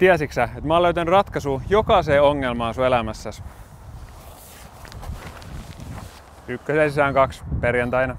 Tiesiksä, että mä oon löytänyt ratkaisu jokaiseen ongelmaan sun elämässäsi? Ykkösen sisään kaksi perjantaina.